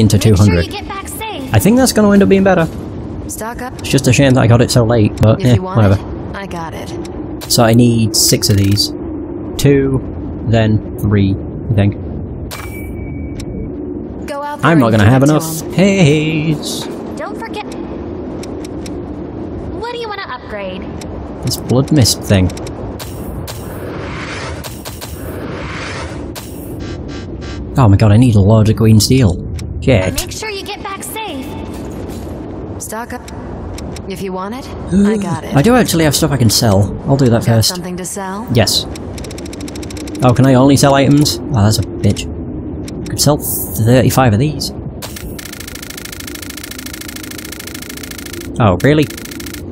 into Make 200. you get back safe. I think that's going to end up being better. Stock up It's just a shame that I got it so late, but if yeah, you want whatever. it. I got it. So I need six of these. Two, then three, I think. Go out there I'm not gonna have enough to enough 'em. haze. Don't forget. What do you want to upgrade? This blood mist thing. Oh my god, I need a load of green steel. Shit. Make sure you get back safe. Stock up if you want it. I got it. I do actually have stuff I can sell. I'll do that Got first. something to sell? Yes. Oh, can I only sell items? Oh, that's a bitch. I Could sell 35 of these. Oh, really?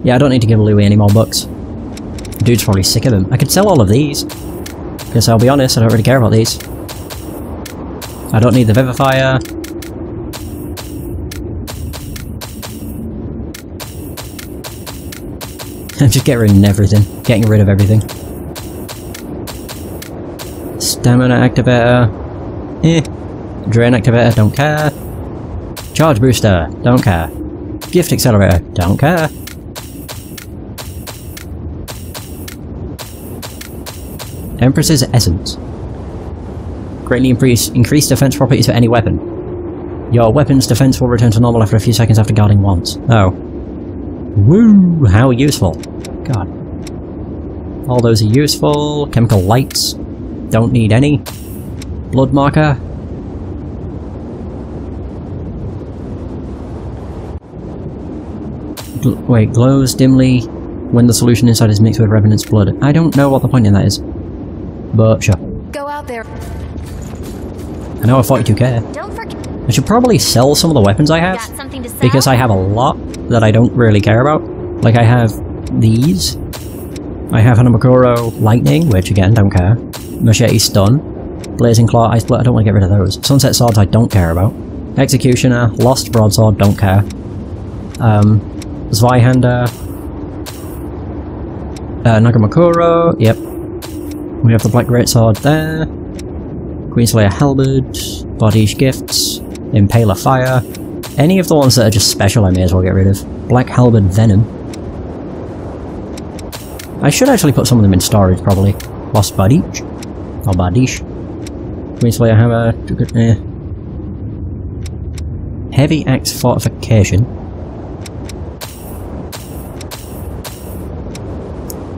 Yeah, I don't need to give Louis any more bucks. Dude's probably sick of them. I could sell all of these. Because I'll be honest, I don't really care about these. I don't need the Vivifier. I'm just getting rid of everything. Getting rid of everything. Stamina activator. Eh. Drain activator, don't care. Charge booster, don't care. Gift accelerator, don't care. Empress's Essence. Greatly increase, increase defense properties for any weapon. Your weapon's defense will return to normal after a few seconds after guarding once. Oh. Woo! How useful. God. All those are useful. Chemical lights. Don't need any. Blood marker. Gl wait, glows dimly when the solution inside is mixed with Revenant's blood. I don't know what the point in that is. But sure. Go out there. I know I 42k. Don't forget. I should probably sell some of the weapons I have. Got something to sell? because I have a lot that I don't really care about. Like I have these. I have Hanamakuro Lightning, which again, don't care. Machete Stun. Blazing Claw, Ice Blood, I don't want to get rid of those. Sunset Swords, I don't care about. Executioner, Lost Broadsword, don't care. Um, Zweihander. Uh, Nagamakuro, yep. We have the Black Greatsword there. Queenslayer Halberd, Bodish Gifts, Impaler Fire. Any of the ones that are just special I may as well get rid of. Black Halberd Venom. I should actually put some of them in storage, probably. Lost Badish. Or Badish. Queenslayer Hammer. Eh. Heavy Axe Fortification.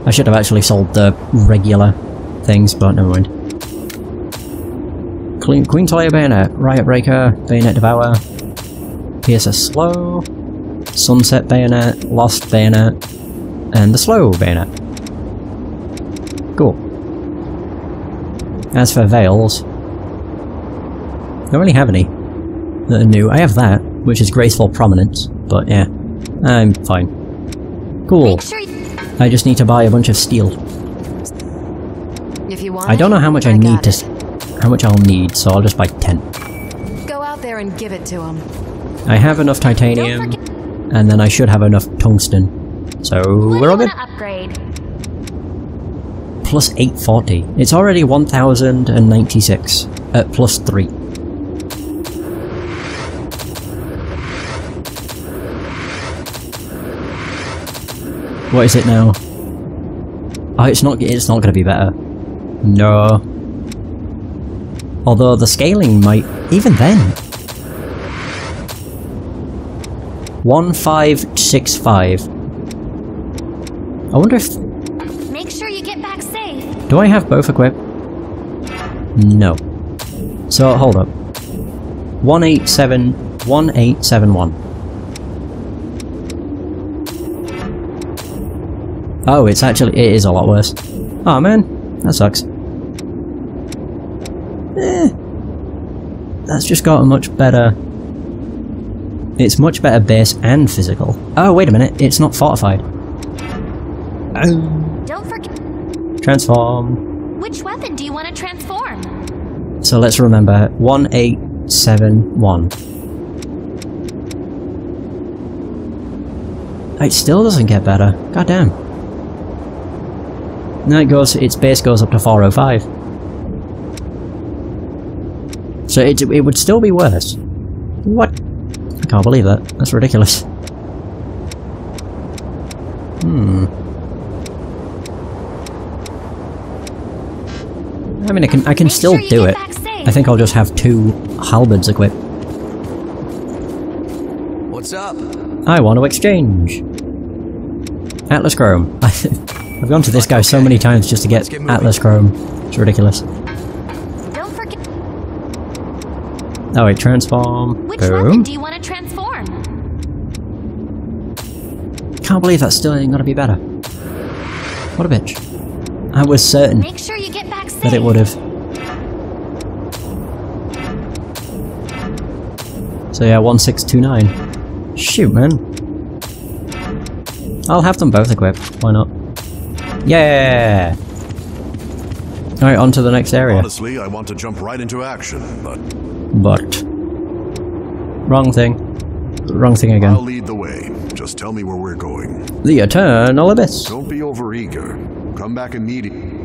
I should have actually sold the regular things, but never mind. Queen, Queen Slayer Bayonet, Riot Breaker, Bayonet Devour, Piercer Slow, Sunset Bayonet, Lost Bayonet, and the Slow Bayonet. Cool. As for Veils, I don't really have any that are new. I have that, which is Graceful Prominence, but yeah, I'm fine. Cool. Make sure you... I just need to buy a bunch of steel. If you want I don't know how much I, I need to... How much I'll need, so I'll just buy 10. Go out there and give it to him. I have enough titanium, and then I should have enough tungsten. So What we're all good. Plus 840. It's already 1096 at plus 3. What is it now? Oh, it's not. It's not going to be better. No. Although the scaling might. Even then. One five six five. I wonder if do I have both equipped? No. So, hold up. 187... 1871. Oh, it's actually... It is a lot worse. Oh man, that sucks. Eh. That's just got a much better... It's much better base and physical. Oh, wait a minute, it's not fortified. Oh. Transform. Which weapon do you want to transform? So let's remember 1871. It still doesn't get better. God damn. Now it goes. Its base goes up to 405. So it it would still be worse. What? I can't believe that. That's ridiculous. Hmm. I mean, I can I can Make still sure do it. I think I'll just have two halberds equipped. What's up? I want to exchange. Atlas Chrome. I've gone to this guy so many times just to get get. Atlas Chrome. It's ridiculous. Don't forget. Oh wait, transform. Which weapon Boom. do you want to transform? Can't believe that's still ain't gonna be better. What a bitch. I was certain Make sure you get back safe. That it would have. So yeah, 1629. Shoot, man. I'll have them both equipped. Why not? Yeah! Alright, on to the next area. Honestly, I want to jump right into action, but But... Wrong thing. Wrong thing again. I'll again. lead the way. Just tell me where we're going. The Eternal Abyss! Don't be overeager. Come back immediately.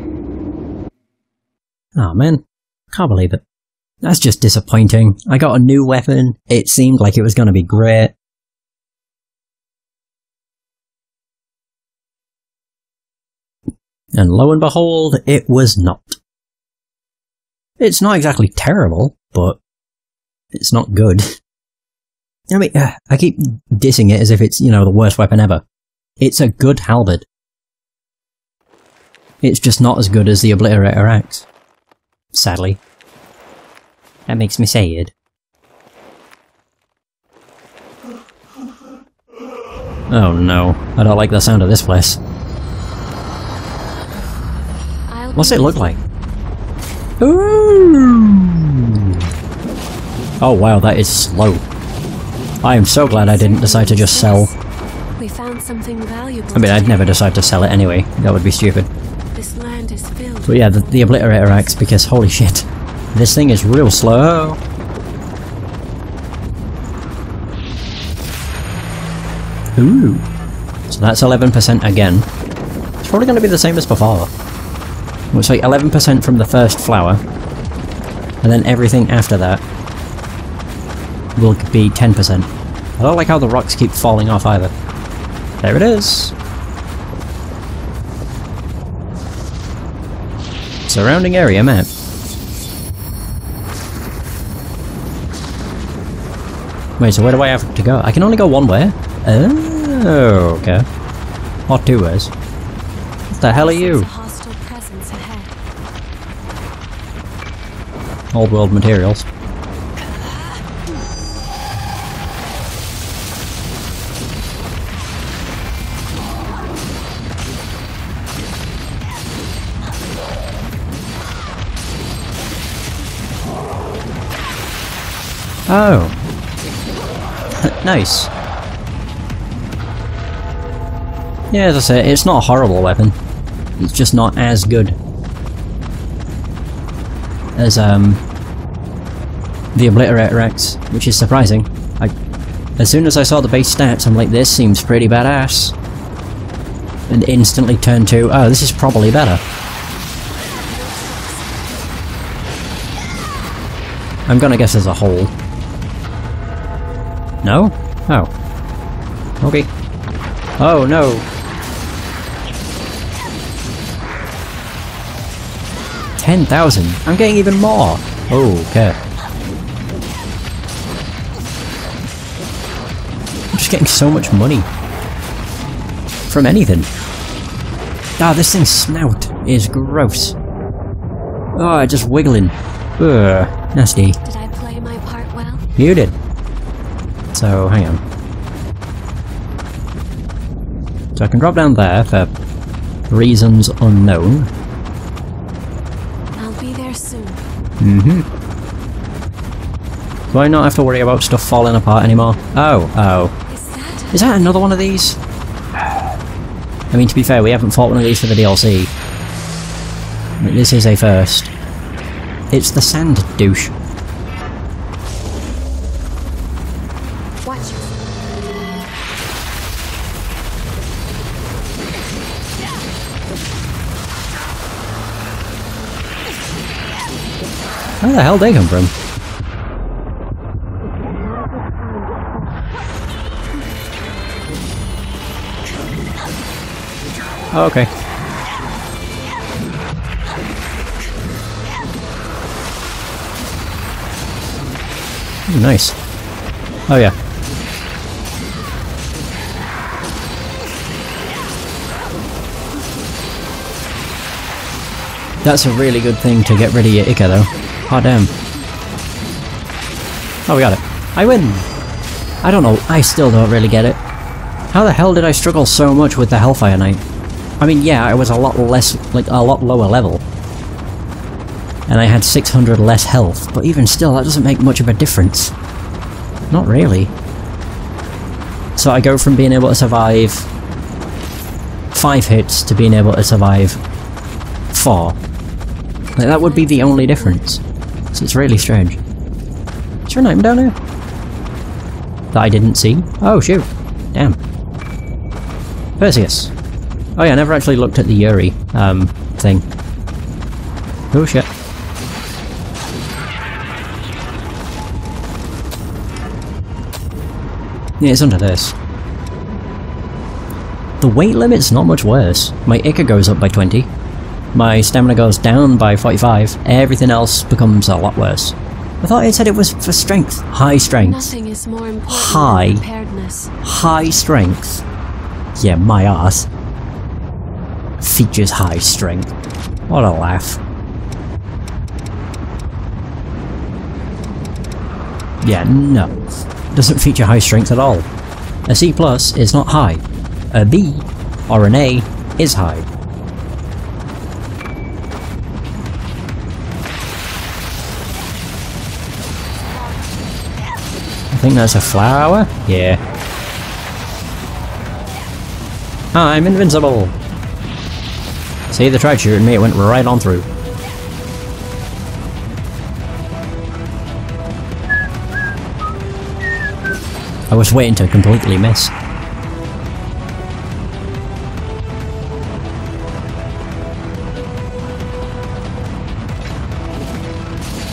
Oh man, can't believe it. That's just disappointing. I got a new weapon, it seemed like it was gonna be great. And lo and behold, it was not. It's not exactly terrible, but it's not good. I mean, uh, I keep dissing it as if it's, you know, the worst weapon ever. It's a good halberd. It's just not as good as the Obliterator Axe sadly. That makes me sad. Oh no, I don't like the sound of this place. What's it look like? Ooh. Oh wow, that is slow. I am so glad I didn't decide to just sell. We found something valuable. I mean, I'd never decide to sell it anyway. That would be stupid. But yeah, the, the Obliterator Axe, because holy shit. This thing is real slow. Ooh. So that's 11% again. It's probably going to be the same as before. It's like 11% from the first flower. And then everything after that will be 10%. I don't like how the rocks keep falling off either. There it is. Surrounding area map. Wait, so where do I have to go? I can only go one way? Oh, okay. Or two ways. What the hell are you? Sense a hostile presence ahead. Old world materials. Oh. nice. Yeah, as I say, it's not a horrible weapon. It's just not as good as um the Obliterator Axe, which is surprising. I, as soon as I saw the base stats, I'm like, this seems pretty badass. And instantly turned to, oh, this is probably better. I'm gonna guess there's a hole. No? Oh. Okay. Oh no. Ten thousand? I'm getting even more! Oh, okay. I'm just getting so much money. From anything. Ah, this thing's snout is gross. Oh, just wiggling. Ugh, nasty. Did I play my part well? You did. So, hang on. So I can drop down there for reasons unknown. I'll be there soon. Mm-hmm. Do I not have to worry about stuff falling apart anymore? Oh, oh. Is that? Is that another one of these? I mean, to be fair, we haven't fought one of these for the DLC. This is a first. It's the sand douche. Where the hell they come from? Oh, okay. Ooh, nice. Oh yeah. That's a really good thing to get rid of your Ichor though. Oh damn. Oh, we got it. I win! I don't know, I still don't really get it. How the hell did I struggle so much with the Hellfire Knight? I mean, yeah, I was a lot less, like, a lot lower level. And I had 600 less health, but even still, that doesn't make much of a difference. Not really. So I go from being able to survive 5 hits to being able to survive 4. Like, that would be the only difference. So it's really strange. Is there an item down here? That I didn't see? Oh, shoot. Damn. Perseus. Oh yeah, I never actually looked at the Yuri, um, thing. Oh shit. Yeah, it's under this. The weight limit's not much worse. My Ichor goes up by 20. My stamina goes down by 45. Everything else becomes a lot worse. I thought it said it was for strength. High strength. Nothing is more important High. than preparedness. High strength. Yeah, my ass. Features high strength. What a laugh. Yeah, no. Doesn't feature high strength at all. A C plus is not high. A B or an A is high. I think that's a flower? Yeah. Ah, I'm invincible! See, they tried shooting me, it went right on through. I was waiting to completely miss.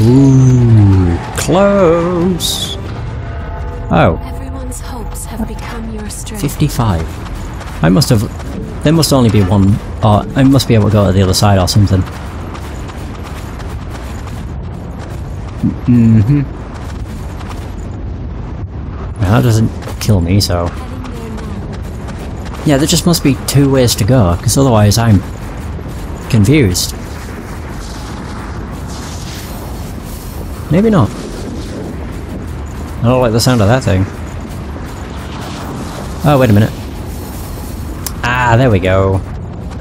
Ooh, close! Oh, Everyone's hopes have become your strength. 55. I must have... There must only be one... Or I must be able to go to the other side or something. Mm-hmm. That doesn't kill me, so... Heading there now. Yeah, there just must be two ways to go, because otherwise I'm... confused. Maybe not. I don't like the sound of that thing. Oh, wait a minute. Ah, there we go.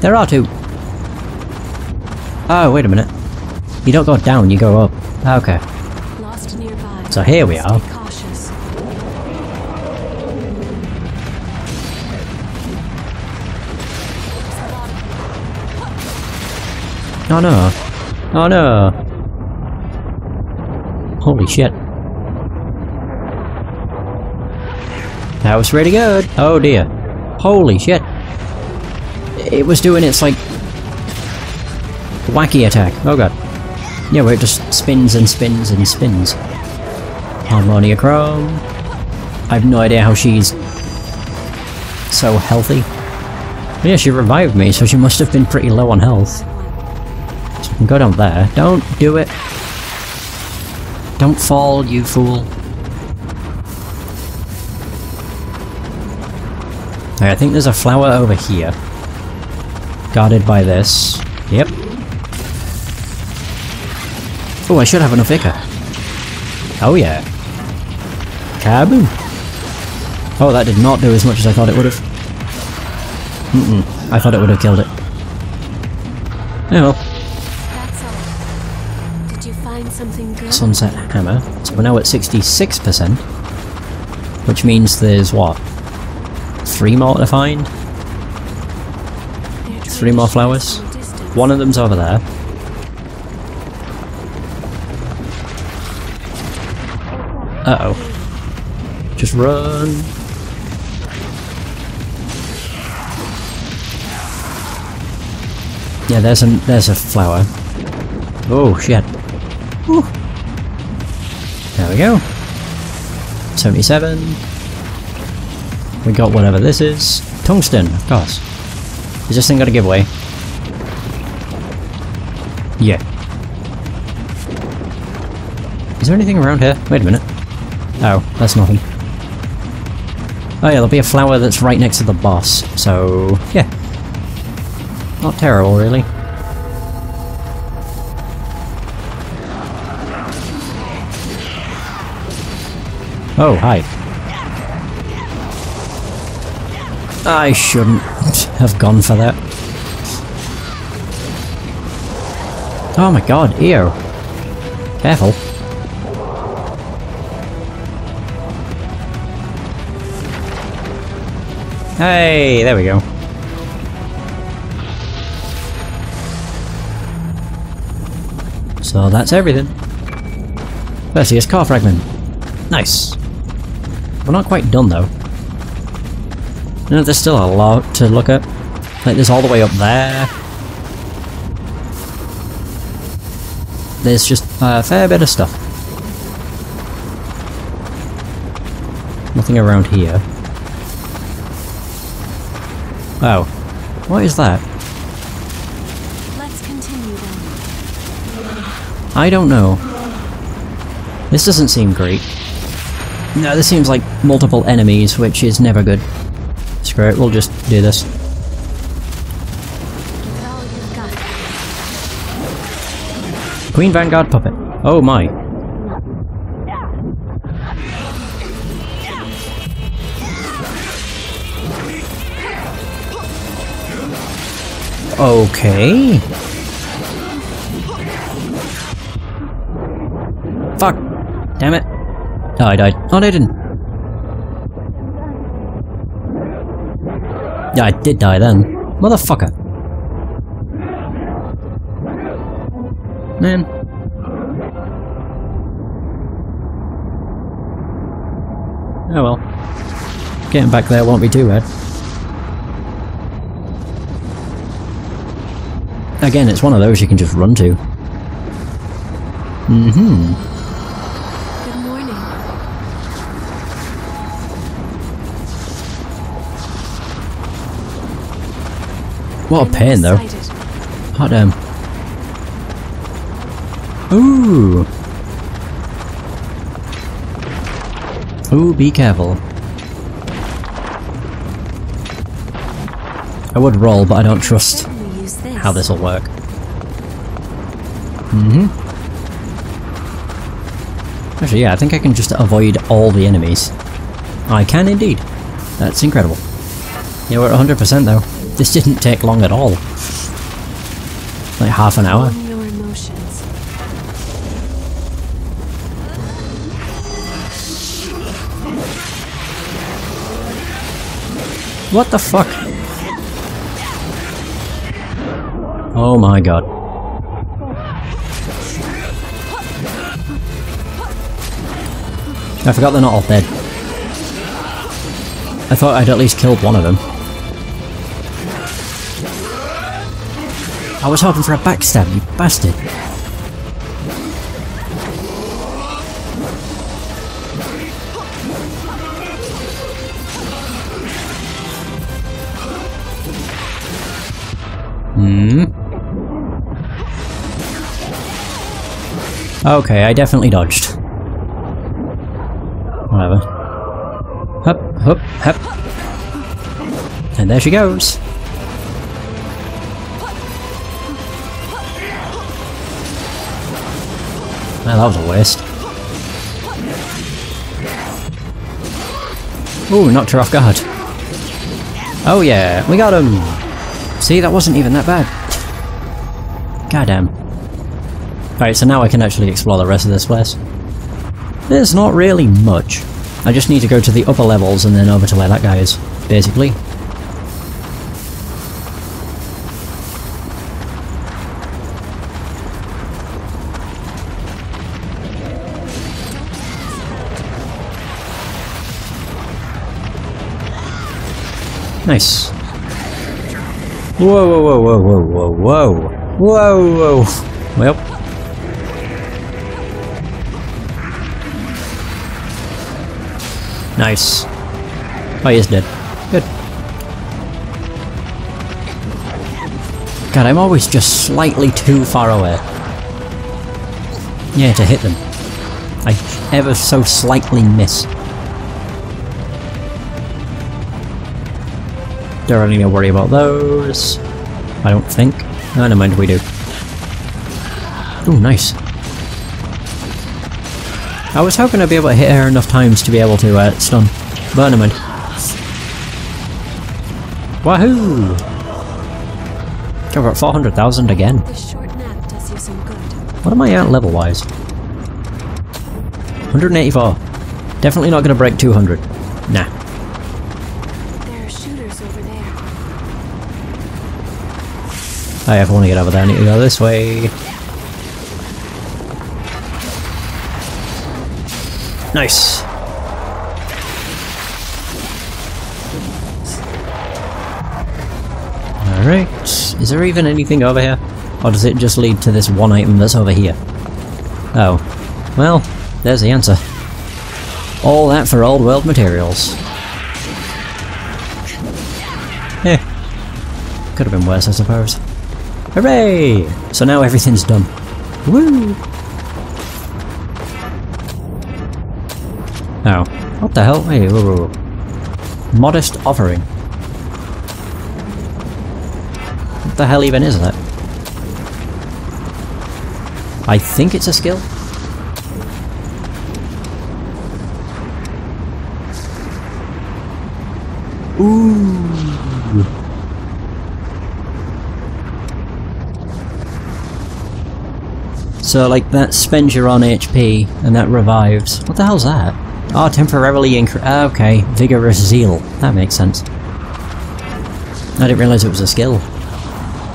There are two. Oh, wait a minute. You don't go down, you go up. Okay. Lost nearby. So here we are. Oh no. Oh no. Holy shit. That was pretty good. Oh dear. Holy shit. It was doing its like wacky attack. Oh god. Yeah, where it just spins and spins and spins. Harmonia Chrome. I have no idea how she's so healthy. But yeah, she revived me, so she must have been pretty low on health. So can go down there. Don't do it. Don't fall, you fool. I think there's a flower over here. Guarded by this. Yep. Oh, I should have enough Ichor. Oh yeah. Kaboom! Oh, that did not do as much as I thought it would have. Mm-mm. I thought it would have killed it. Oh well. That's all. Did you find something good? Sunset Hammer. So we're now at 66%. Which means there's what? Three more to find? Three more flowers? One of them's over there. Uh-oh. Just run. Yeah, there's a there's a flower. Oh shit. There we go. 77. We got whatever this is. Tungsten, of course. Is this thing gonna give way? Yeah. Is there anything around here? Wait a minute. Oh, that's nothing. Oh yeah, there'll be a flower that's right next to the boss, so... yeah. Not terrible, really. Oh, hi. I shouldn't have gone for that. Oh my god, ew. Careful. Hey, there we go. So that's everything. Perseus car fragment. Nice. We're not quite done though. No, there's still a lot to look at. Like there's all the way up there. There's just a fair bit of stuff. Nothing around here. Oh. What is that? Let's continue then. I don't know. This doesn't seem great. No, this seems like multiple enemies, which is never good. Screw it, we'll just do this. Queen Vanguard Puppet. Oh my. Okay. Fuck. Damn it. Oh, I died. Oh, no, I didn't. Yeah, I did die then. Motherfucker. Man. Oh well. Getting back there won't be too bad. Again, it's one of those you can just run to. Mm-hmm. What a pain, though. Hot damn. Ooh. Ooh, be careful. I would roll, but I don't trust how this will work. Mm hmm Actually, yeah, I think I can just avoid all the enemies. I can indeed. That's incredible. Yeah, we're at 100% though. This didn't take long at all. Like half an hour. Calm your emotions. What the fuck? Oh my god. I forgot they're not all dead. I thought I'd at least killed one of them. I was hoping for a backstab, you bastard. Hmm. Okay, I definitely dodged. Whatever. Hup, hup, hup. And there she goes. Man, that was a waste. Ooh, knocked her off guard. Oh yeah, we got him! See, that wasn't even that bad. Goddamn. Alright, so now I can actually explore the rest of this place. There's not really much. I just need to go to the upper levels and then over to where that guy is, basically. Nice. Whoa, whoa, whoa, whoa, whoa, whoa, whoa. Whoa, whoa. Well. Nice. Oh, he is dead. Good. God, I'm always just slightly too far away. Yeah, to hit them. I ever so slightly miss. Don't really need to worry about those. I don't think. No, never mind, we do. Oh, nice. I was hoping I'd be able to hit her enough times to be able to uh, stun. But never mind. Wahoo! I've 400,000 again. The short nap does you some good. What am I at level-wise? 184. Definitely not gonna break 200. Nah. Over there. I have to get over there. I need to go this way. Nice. Alright. Is there even anything over here? Or does it just lead to this one item that's over here? Oh. Well, there's the answer. All that for old world materials. Could have been worse, I suppose. Hooray! So now everything's done. Woo! Oh. What the hell? Hey, whoa, whoa, whoa. Modest offering. What the hell even is that? I think it's a skill. Ooh. So like that spends your on HP and that revives. What the hell's that? Oh, temporarily incre- ah, okay, vigorous zeal. That makes sense. I didn't realise it was a skill.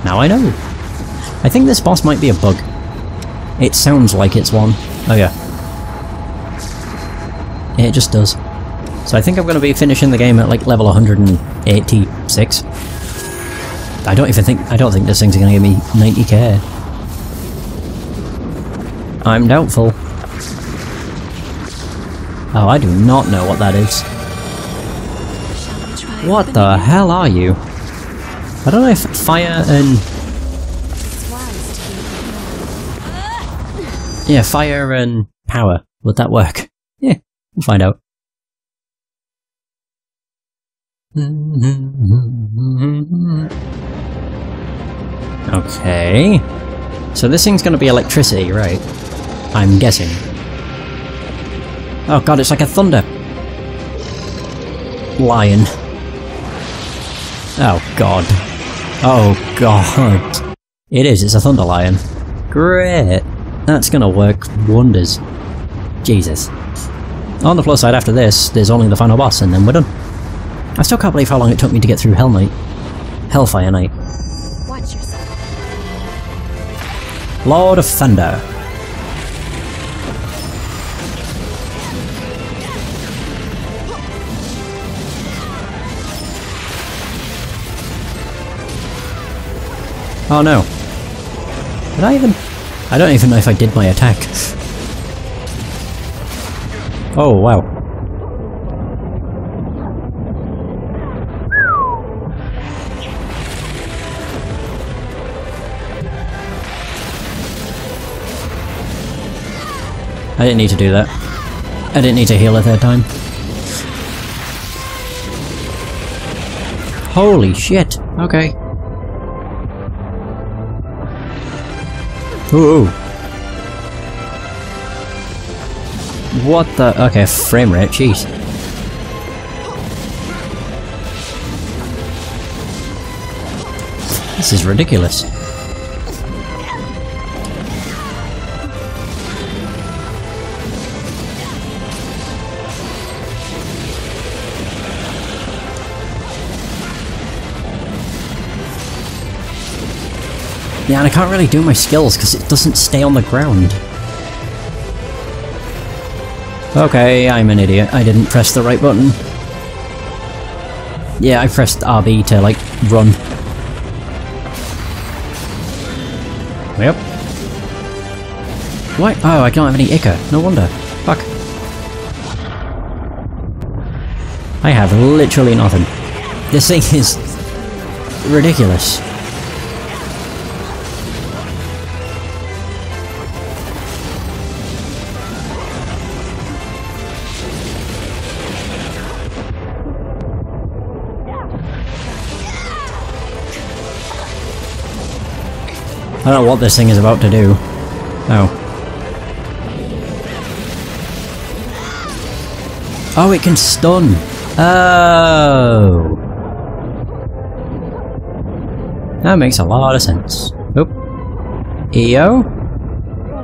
Now I know. I think this boss might be a bug. It sounds like it's one. Oh yeah. Yeah, it just does. So I think I'm going to be finishing the game at like level 186. I don't even think- I don't think this thing's going to give me 90k. I'm doubtful. Oh, I do not know what that is. Shall we try What the hell are you? I don't know if fire and... It's wise to keep Yeah, fire and power. Would that work? Yeah, we'll find out. Okay. So this thing's gonna be electricity, right? I'm guessing. Oh god, it's like a thunder. Lion. Oh god. Oh god. It is, it's a thunder lion. Great. That's gonna work wonders. Jesus. On the plus side, after this, there's only the final boss, and then we're done. I still can't believe how long it took me to get through Hell Knight. Hellfire Knight. Watch yourself. Lord of Thunder. Oh no. Did I even... I don't even know if I did my attack. Oh wow. I didn't need to do that. I didn't need to heal a third time. Holy shit. Okay. Ooh. What the? Okay, frame rate, jeez. This is ridiculous. Yeah, and I can't really do my skills because it doesn't stay on the ground. Okay, I'm an idiot. I didn't press the right button. Yeah, I pressed RB to, like, run. Yep. Why? Oh, I don't have any Ichor. No wonder. Fuck. I have literally nothing. This thing is ridiculous. I don't know what this thing is about to do. Oh. Oh, it can stun! Oh! That makes a lot of sense. Oh. Oop. Io?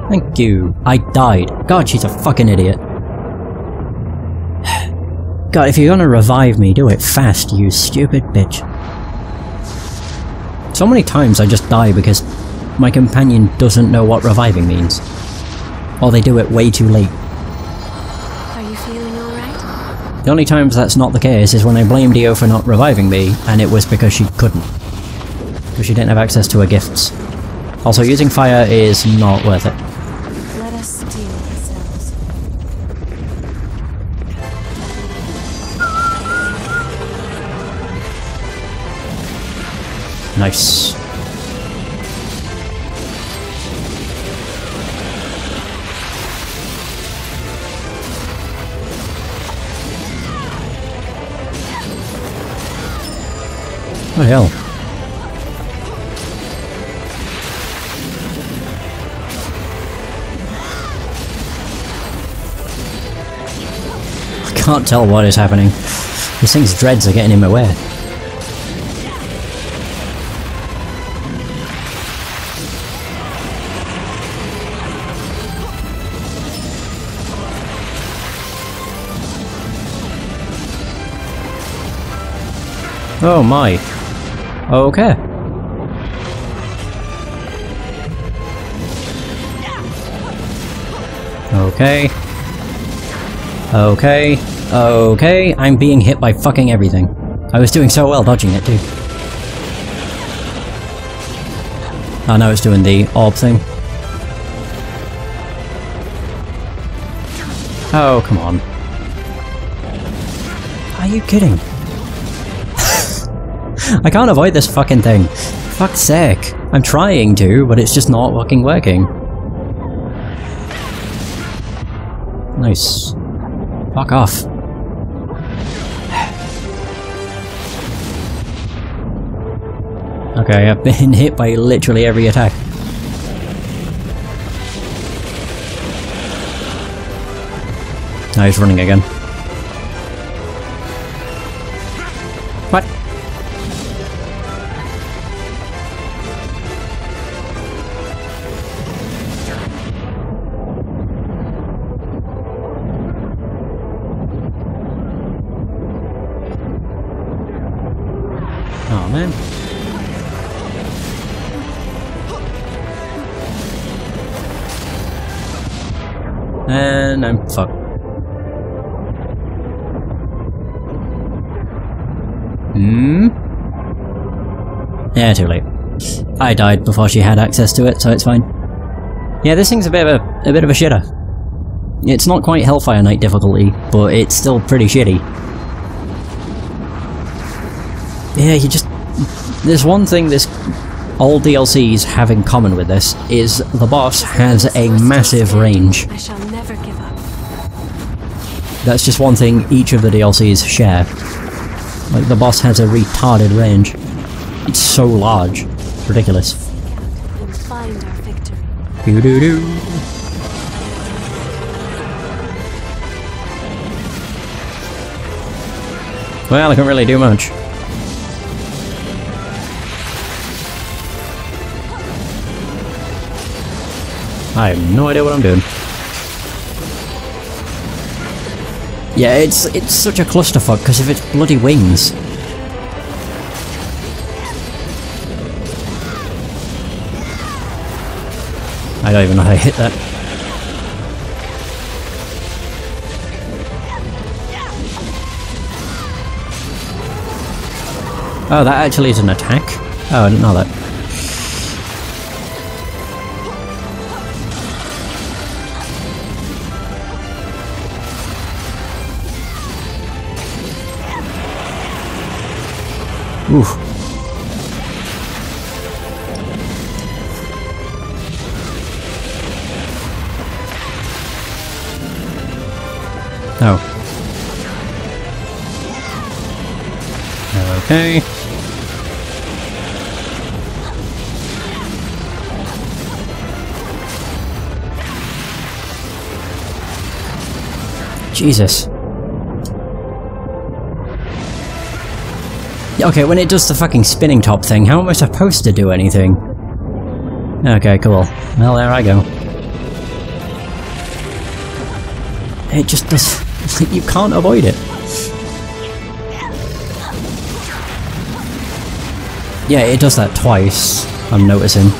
Thank you. I died. God, she's a fucking idiot. God, if you're gonna revive me, do it fast, you stupid bitch. So many times I just die because my companion doesn't know what reviving means. Or they do it way too late. Are you feeling alright? The only times that's not the case is when I blame Dio for not reviving me, and it was because she couldn't. Because she didn't have access to her gifts. Also, using fire is not worth it. Let us steel ourselves. Nice. The hell? I can't tell what is happening. These thing's dreads are getting in my way. Oh my. Okay. Okay. Okay. Okay. I'm being hit by fucking everything. I was doing so well dodging it too. Oh no, it's doing the orb thing. Oh, come on. Are you kidding? I can't avoid this fucking thing. Fuck's sake. I'm trying to, but it's just not fucking working. Nice. Fuck off. Okay, I've been hit by literally every attack. Now he's running again. What? And I'm fucked. Hmm? Yeah, too late. I died before she had access to it, so it's fine. Yeah, this thing's a bit of a, a bit of a shitter. It's not quite Hellfire Knight difficulty, but it's still pretty shitty. Yeah, you just... There's one thing this all DLCs have in common with this, is the boss has a massive range. That's just one thing each of the DLCs share. Like, the boss has a retarded range. It's so large. It's ridiculous. And find our victory. Doo doo doo. Well, I can't really do much. I have no idea what I'm doing. Yeah, it's it's such a clusterfuck because of its bloody wings. I don't even know how to hit that. Oh, that actually is an attack? Oh, I didn't know that. Oof. Oh. Okay. Jesus. Okay, when it does the fucking spinning top thing, how am I supposed to do anything? Okay, cool. Well, there I go. It just does... you can't avoid it. Yeah, it does that twice, I'm noticing.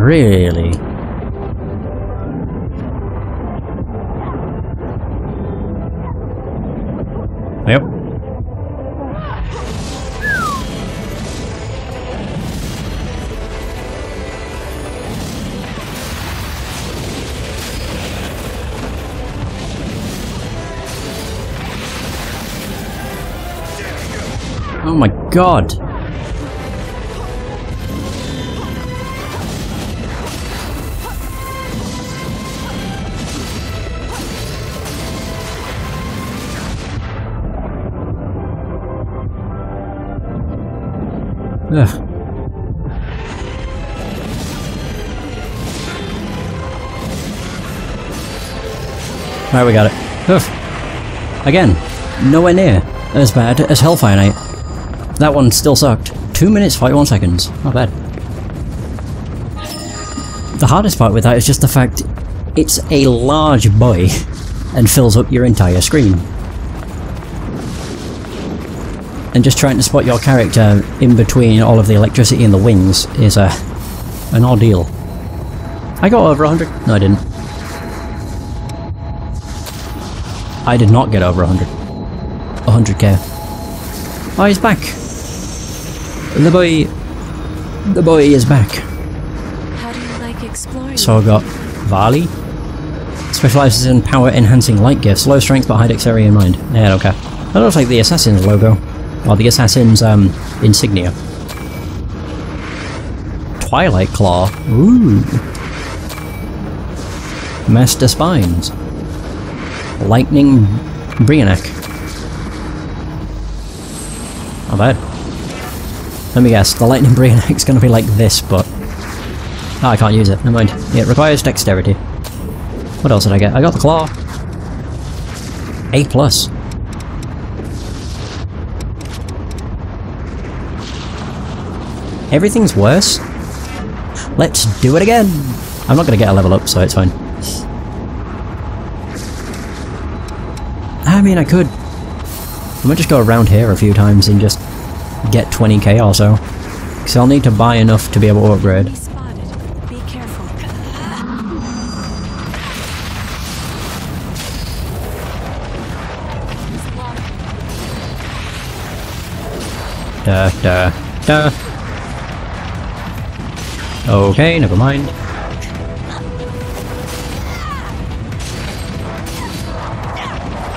Really? God! Ugh. Right, we got it. Ugh. Again, nowhere near as bad as Hellfire Knight. That one still sucked. 2 minutes 41 seconds. Not bad. The hardest part with that is just the fact it's a large boy and fills up your entire screen. And just trying to spot your character in between all of the electricity and the wings is a an ordeal. I got over 100. No, I didn't. I did not get over 100. 100k. Oh, he's back. The boy... The boy is back. How do you like exploring? So I got Vali. Specializes in power enhancing light gifts. Low strength but high dexterity in mind. Yeah, okay. That looks like the assassin's logo. Or the assassin's um, insignia. Twilight Claw. Ooh. Master Spines. Lightning Brianek. Not bad. Let me guess, the Lightning Brianek's gonna be like this, but... Oh, I can't use it, never mind. Yeah, it requires dexterity. What else did I get? I got the claw. A plus. Everything's worse? Let's do it again! I'm not gonna get a level up, so it's fine. I mean, I could. I might just go around here a few times and just get 20k also. so. Because I'll need to buy enough to be able to upgrade. Be spotted. Be careful. Da da da. Okay, never mind.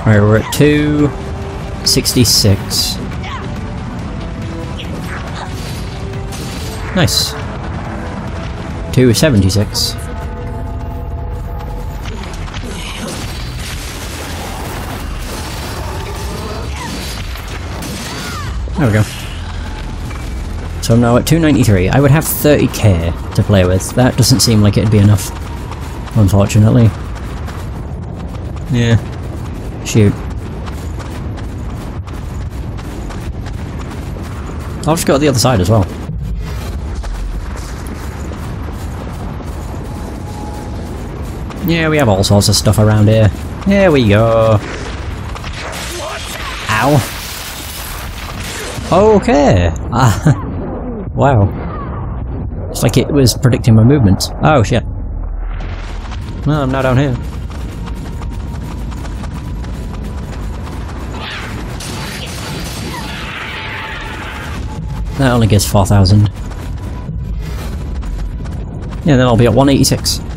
Alright, we're at 266. Nice. 276. There we go. So I'm now at 293. I would have 30k to play with. That doesn't seem like it'd be enough. Unfortunately. Yeah. Shoot. I'll just go to the other side as well. Yeah, we have all sorts of stuff around here. Here we go. Ow. Okay. Ah. wow. It's like it was predicting my movements. Oh shit. Well, I'm now down here. That only gets 4,000. Yeah, then I'll be at 186.